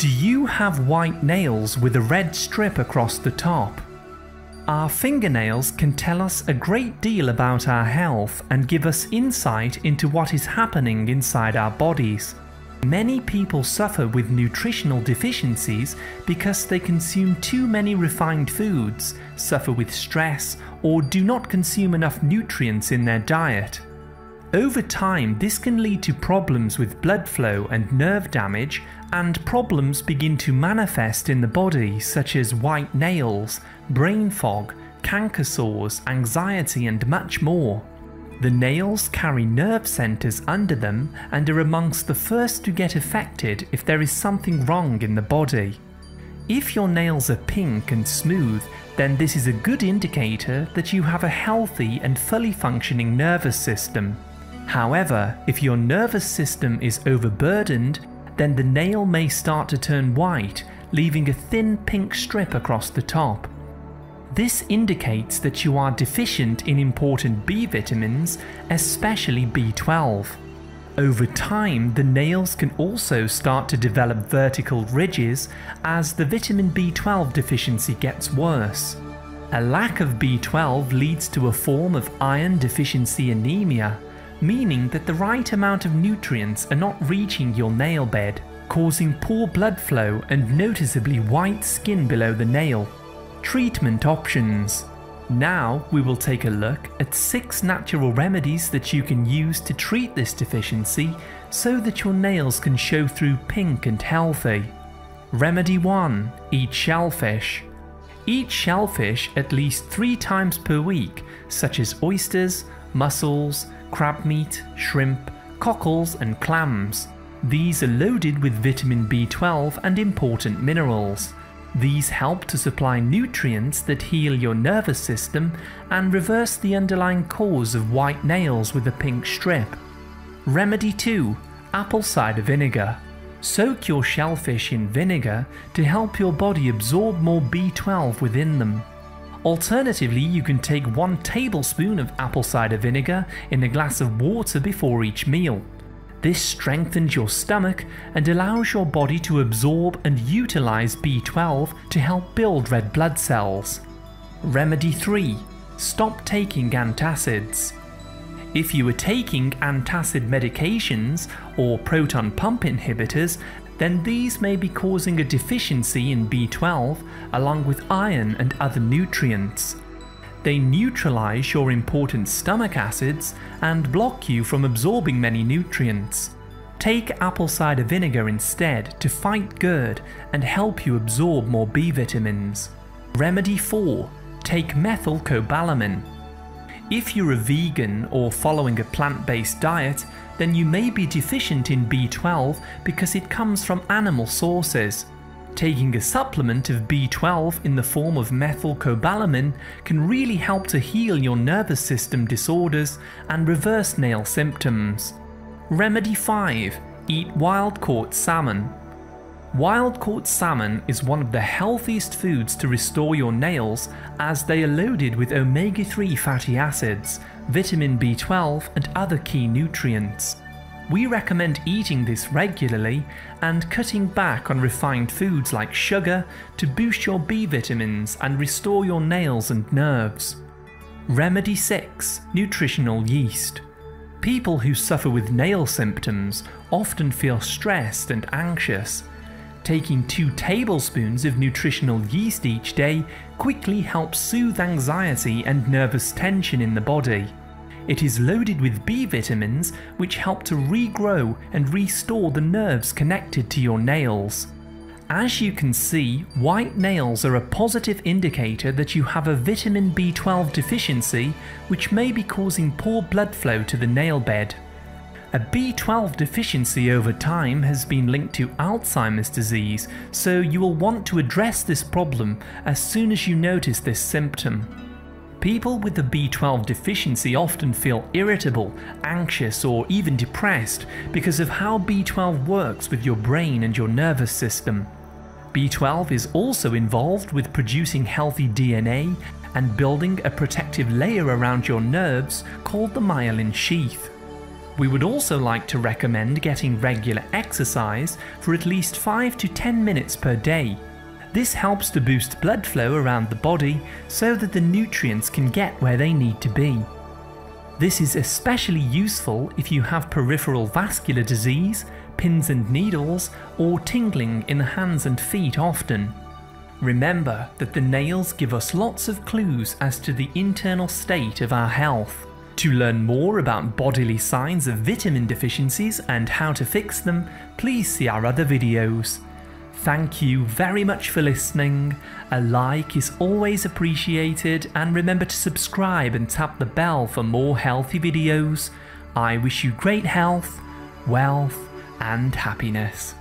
Do you have white nails with a red strip across the top? Our fingernails can tell us a great deal about our health and give us insight into what is happening inside our bodies. Many people suffer with nutritional deficiencies because they consume too many refined foods, suffer with stress, or do not consume enough nutrients in their diet. Over time, this can lead to problems with blood flow and nerve damage, and problems begin to manifest in the body, such as white nails, brain fog, canker sores, anxiety, and much more. The nails carry nerve centres under them and are amongst the first to get affected if there is something wrong in the body. If your nails are pink and smooth, then this is a good indicator that you have a healthy and fully functioning nervous system. However, if your nervous system is overburdened, then the nail may start to turn white, leaving a thin pink strip across the top. This indicates that you are deficient in important B vitamins, especially B12. Over time, the nails can also start to develop vertical ridges as the vitamin B12 deficiency gets worse. A lack of B12 leads to a form of iron deficiency anemia, meaning that the right amount of nutrients are not reaching your nail bed, causing poor blood flow and noticeably white skin below the nail. Treatment options. Now we will take a look at 6 natural remedies that you can use to treat this deficiency so that your nails can show through pink and healthy. Remedy 1. Eat shellfish. Eat shellfish at least 3 times per week, such as oysters, mussels, crab meat, shrimp, cockles and clams. These are loaded with vitamin B12 and important minerals. These help to supply nutrients that heal your nervous system and reverse the underlying cause of white nails with a pink strip. Remedy 2 Apple cider vinegar. Soak your shellfish in vinegar to help your body absorb more B12 within them. Alternatively, you can take 1 tablespoon of apple cider vinegar in a glass of water before each meal. This strengthens your stomach and allows your body to absorb and utilize B12 to help build red blood cells. Remedy 3 Stop taking antacids. If you are taking antacid medications or proton pump inhibitors, then these may be causing a deficiency in B12 along with iron and other nutrients. They neutralize your important stomach acids and block you from absorbing many nutrients. Take apple cider vinegar instead to fight GERD and help you absorb more B vitamins. Remedy 4. Take methylcobalamin. If you're a vegan or following a plant-based diet, then you may be deficient in B12 because it comes from animal sources. Taking a supplement of B12 in the form of methylcobalamin can really help to heal your nervous system disorders and reverse nail symptoms. Remedy 5. Eat wild caught salmon. Wild caught salmon is one of the healthiest foods to restore your nails as they are loaded with omega 3 fatty acids, vitamin B12, and other key nutrients. We recommend eating this regularly and cutting back on refined foods like sugar to boost your B vitamins and restore your nails and nerves. Remedy 6 Nutritional Yeast. People who suffer with nail symptoms often feel stressed and anxious. Taking 2 tablespoons of nutritional yeast each day quickly helps soothe anxiety and nervous tension in the body. It is loaded with B vitamins which help to regrow and restore the nerves connected to your nails. As you can see, white nails are a positive indicator that you have a vitamin B12 deficiency which may be causing poor blood flow to the nail bed. A B12 deficiency over time has been linked to Alzheimer's disease, so you will want to address this problem as soon as you notice this symptom. People with a B12 deficiency often feel irritable, anxious, or even depressed because of how B12 works with your brain and your nervous system. B12 is also involved with producing healthy DNA and building a protective layer around your nerves called the myelin sheath. We would also like to recommend getting regular exercise for at least 5 to 10 minutes per day. This helps to boost blood flow around the body so that the nutrients can get where they need to be. This is especially useful if you have peripheral vascular disease, pins and needles, or tingling in the hands and feet often. Remember that the nails give us lots of clues as to the internal state of our health. To learn more about bodily signs of vitamin deficiencies and how to fix them, please see our other videos. Thank you very much for listening. A like is always appreciated and remember to subscribe and tap the bell for more healthy videos. I wish you great health, wealth and happiness.